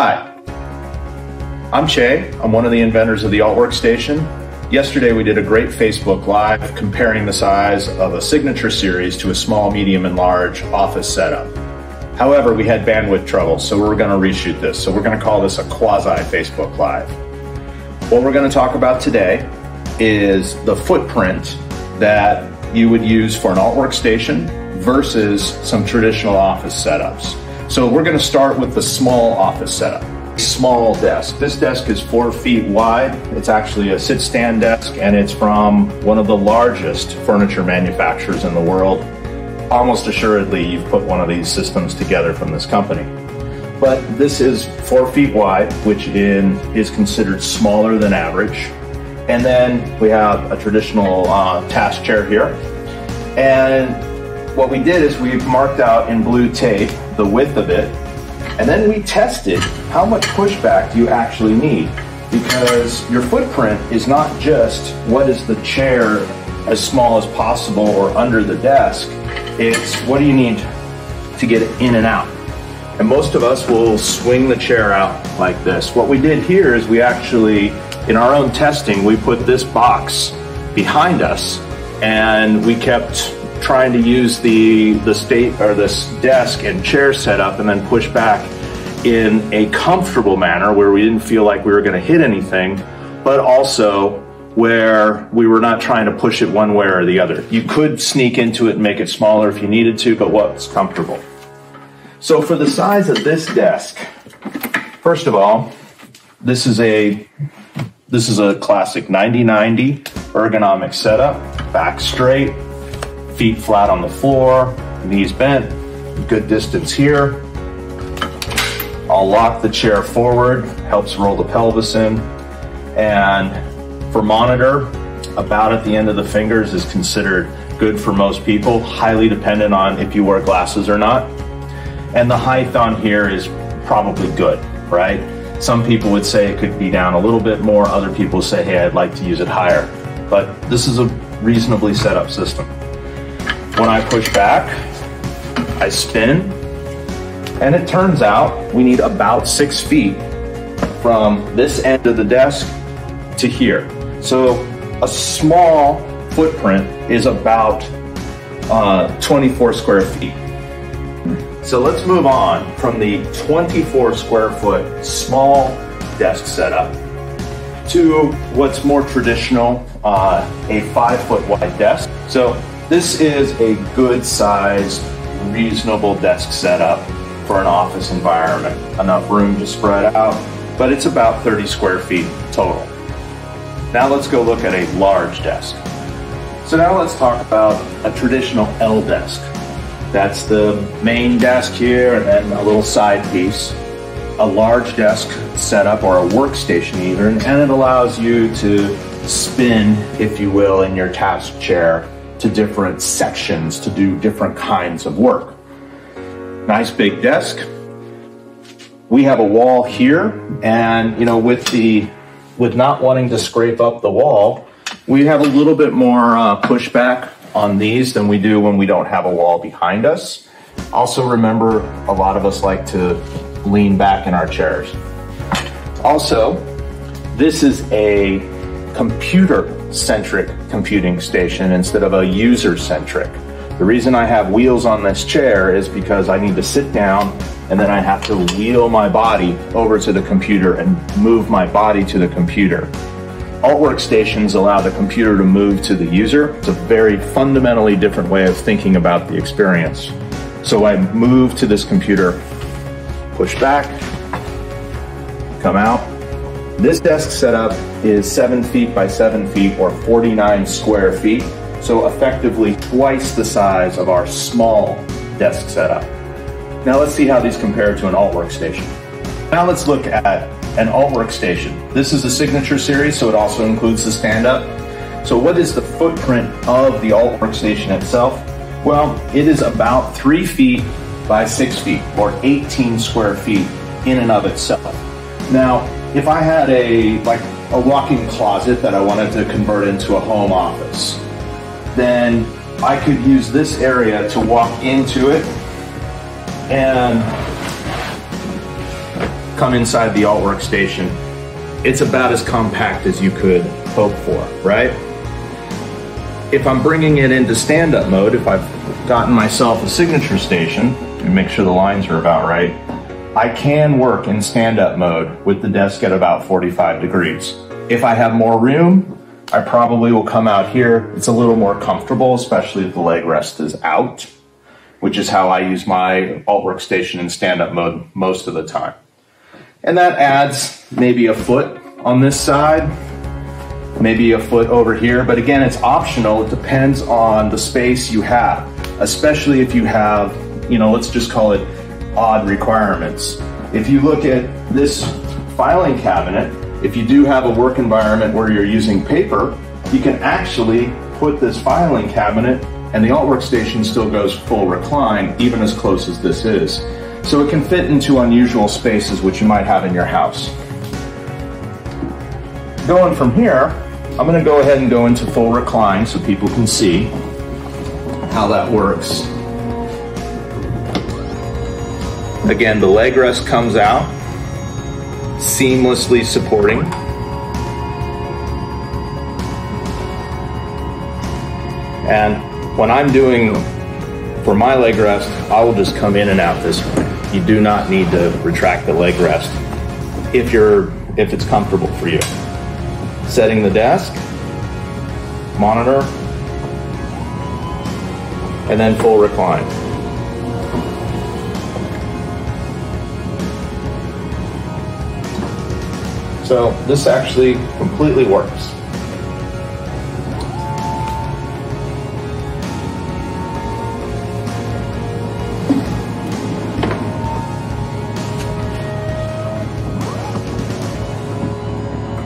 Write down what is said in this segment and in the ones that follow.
Hi, I'm Che. I'm one of the inventors of the Altwork Station. Yesterday we did a great Facebook Live comparing the size of a signature series to a small, medium, and large office setup. However, we had bandwidth trouble, so we're going to reshoot this. So we're going to call this a quasi Facebook Live. What we're going to talk about today is the footprint that you would use for an Altwork station versus some traditional office setups. So we're going to start with the small office setup. Small desk. This desk is four feet wide. It's actually a sit stand desk and it's from one of the largest furniture manufacturers in the world. Almost assuredly, you've put one of these systems together from this company. But this is four feet wide, which in, is considered smaller than average. And then we have a traditional uh, task chair here. And what we did is we marked out in blue tape the width of it, and then we tested how much pushback do you actually need. Because your footprint is not just what is the chair as small as possible or under the desk, it's what do you need to get in and out. And most of us will swing the chair out like this. What we did here is we actually in our own testing, we put this box behind us and we kept trying to use the, the state or this desk and chair setup and then push back in a comfortable manner where we didn't feel like we were going to hit anything, but also where we were not trying to push it one way or the other. You could sneak into it and make it smaller if you needed to, but what's comfortable. So for the size of this desk, first of all, this is a this is a classic 90-90 ergonomic setup, back straight, feet flat on the floor, knees bent, good distance here. I'll lock the chair forward, helps roll the pelvis in. And for monitor, about at the end of the fingers is considered good for most people, highly dependent on if you wear glasses or not. And the height on here is probably good, right? Some people would say it could be down a little bit more. Other people say, hey, I'd like to use it higher. But this is a reasonably set up system. When I push back, I spin, and it turns out we need about six feet from this end of the desk to here. So a small footprint is about uh, 24 square feet. So let's move on from the 24 square foot small desk setup to what's more traditional, uh, a five foot wide desk. So this is a good sized, reasonable desk setup for an office environment. Enough room to spread out, but it's about 30 square feet total. Now let's go look at a large desk. So now let's talk about a traditional L desk. That's the main desk here and then a little side piece. A large desk setup or a workstation even, and it allows you to spin, if you will, in your task chair to different sections to do different kinds of work. Nice big desk. We have a wall here, and you know, with the with not wanting to scrape up the wall, we have a little bit more uh, pushback on these than we do when we don't have a wall behind us. Also remember, a lot of us like to lean back in our chairs. Also, this is a computer-centric computing station instead of a user-centric. The reason I have wheels on this chair is because I need to sit down and then I have to wheel my body over to the computer and move my body to the computer. Altwork stations allow the computer to move to the user. It's a very fundamentally different way of thinking about the experience. So I move to this computer, push back, come out. This desk setup is seven feet by seven feet or 49 square feet. So effectively twice the size of our small desk setup. Now let's see how these compare to an Altwork station. Now let's look at an Altwork station. This is the signature series, so it also includes the stand up. So what is the footprint of the Altwork station itself? Well, it is about three feet by six feet or 18 square feet in and of itself. Now, if I had a like a walk-in closet that I wanted to convert into a home office, then I could use this area to walk into it and come inside the Altwork station, it's about as compact as you could hope for, right? If I'm bringing it into stand-up mode, if I've gotten myself a signature station, and make sure the lines are about right, I can work in stand-up mode with the desk at about 45 degrees. If I have more room, I probably will come out here. It's a little more comfortable, especially if the leg rest is out, which is how I use my Altwork station in stand-up mode most of the time. And that adds maybe a foot on this side, maybe a foot over here. But again, it's optional. It depends on the space you have, especially if you have, you know, let's just call it odd requirements. If you look at this filing cabinet, if you do have a work environment where you're using paper, you can actually put this filing cabinet and the Altwork station still goes full recline, even as close as this is. So it can fit into unusual spaces which you might have in your house. Going from here, I'm gonna go ahead and go into full recline so people can see how that works. Again, the leg rest comes out, seamlessly supporting. And when I'm doing for my leg rest, I will just come in and out this way. You do not need to retract the leg rest if you're if it's comfortable for you. Setting the desk, monitor, and then full recline. So this actually completely works.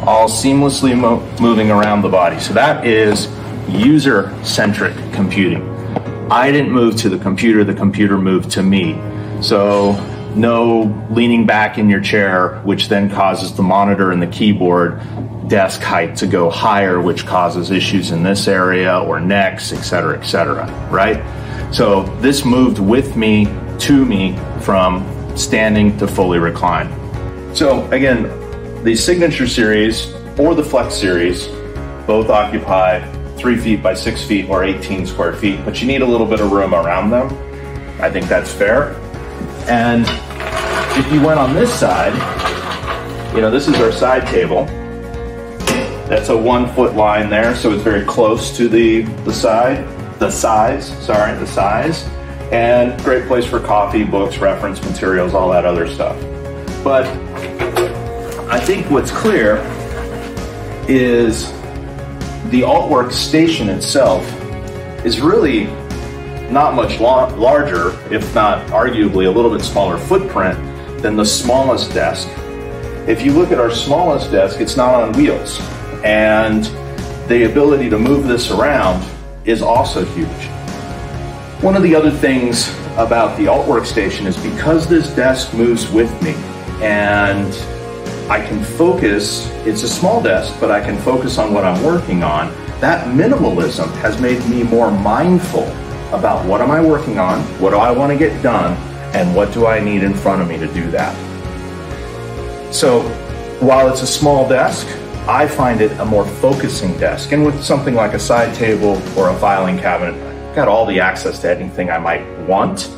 all seamlessly mo moving around the body. So that is user-centric computing. I didn't move to the computer, the computer moved to me. So no leaning back in your chair, which then causes the monitor and the keyboard desk height to go higher, which causes issues in this area or necks, et cetera, et cetera, right? So this moved with me to me from standing to fully recline. So again, the Signature Series or the Flex Series both occupy three feet by six feet or 18 square feet, but you need a little bit of room around them. I think that's fair. And if you went on this side, you know, this is our side table. That's a one foot line there, so it's very close to the, the side, the size, sorry, the size. And great place for coffee, books, reference materials, all that other stuff. But I think what's clear is the Altwork station itself is really not much larger, if not arguably a little bit smaller footprint than the smallest desk. If you look at our smallest desk, it's not on wheels. And the ability to move this around is also huge. One of the other things about the Altwork station is because this desk moves with me and I can focus, it's a small desk, but I can focus on what I'm working on. That minimalism has made me more mindful about what am I working on, what do I want to get done, and what do I need in front of me to do that. So while it's a small desk, I find it a more focusing desk. And with something like a side table or a filing cabinet, I've got all the access to anything I might want,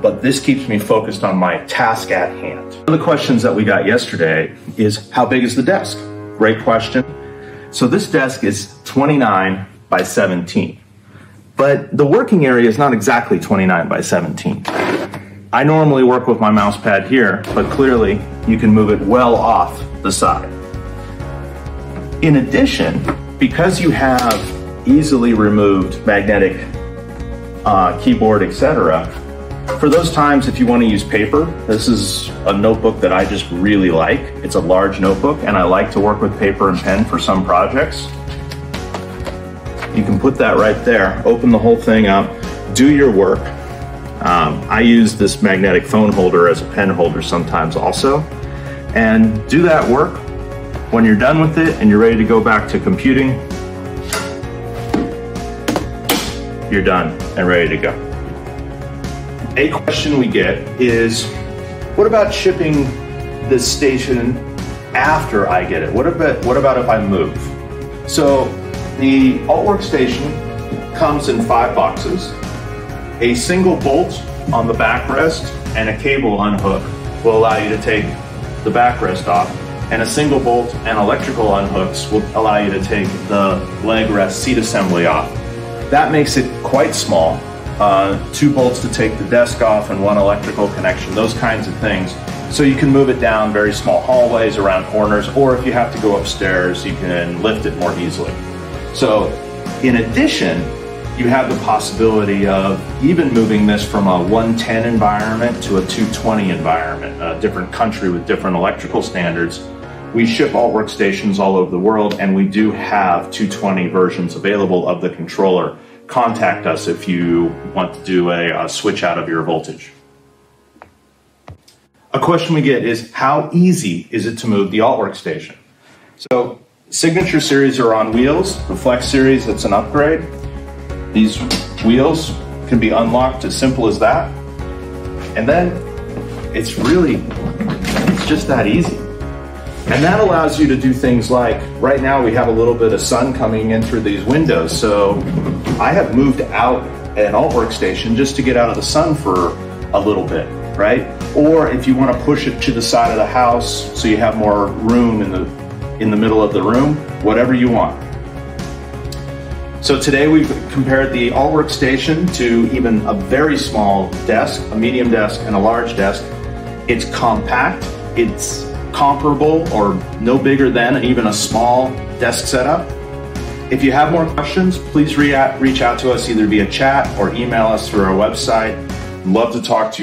but this keeps me focused on my task at hand. One of the questions that we got yesterday is how big is the desk? Great question. So this desk is 29 by 17. But the working area is not exactly 29 by 17. I normally work with my mouse pad here, but clearly you can move it well off the side. In addition, because you have easily removed magnetic uh, keyboard, etc., for those times if you want to use paper, this is a notebook that I just really like. It's a large notebook and I like to work with paper and pen for some projects. You can put that right there, open the whole thing up, do your work. Um, I use this magnetic phone holder as a pen holder sometimes also. And do that work. When you're done with it and you're ready to go back to computing, you're done and ready to go. A question we get is, what about shipping this station after I get it? What about, what about if I move? So the Altwork station comes in five boxes. A single bolt on the backrest and a cable unhook will allow you to take the backrest off and a single bolt and electrical unhooks will allow you to take the leg rest seat assembly off. That makes it quite small. Uh, two bolts to take the desk off and one electrical connection, those kinds of things. So you can move it down very small hallways around corners, or if you have to go upstairs, you can lift it more easily. So in addition, you have the possibility of even moving this from a 110 environment to a 220 environment, a different country with different electrical standards. We ship Altwork stations all over the world, and we do have 220 versions available of the controller. Contact us if you want to do a, a switch out of your voltage. A question we get is how easy is it to move the Altwork station? So Signature series are on wheels. The Flex series, that's an upgrade. These wheels can be unlocked as simple as that. And then it's really, it's just that easy. And that allows you to do things like, right now we have a little bit of sun coming in through these windows, so I have moved out an Altwork station just to get out of the sun for a little bit, right? Or if you want to push it to the side of the house so you have more room in the in the middle of the room, whatever you want. So today we've compared the Altwork station to even a very small desk, a medium desk, and a large desk. It's compact, it's comparable or no bigger than even a small desk setup. If you have more questions, please re reach out to us either via chat or email us through our website. Love to talk to you.